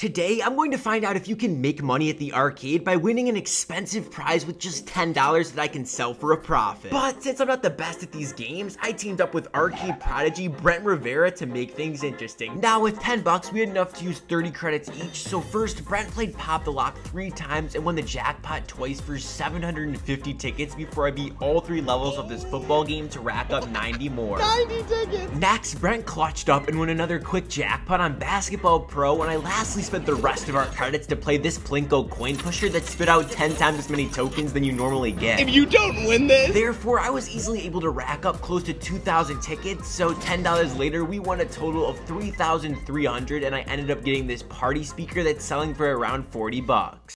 Today, I'm going to find out if you can make money at the arcade by winning an expensive prize with just $10 that I can sell for a profit. But since I'm not the best at these games, I teamed up with arcade prodigy Brent Rivera to make things interesting. Now with 10 bucks, we had enough to use 30 credits each, so first, Brent played Pop the Lock three times and won the jackpot twice for 750 tickets before I beat all three levels of this football game to rack up 90 more. 90 tickets! Next, Brent clutched up and won another quick jackpot on Basketball Pro, and I lastly spent the rest of our credits to play this Plinko coin pusher that spit out 10 times as many tokens than you normally get. If you don't win this... Therefore, I was easily able to rack up close to 2,000 tickets, so $10 later, we won a total of 3,300 and I ended up getting this party speaker that's selling for around 40 bucks.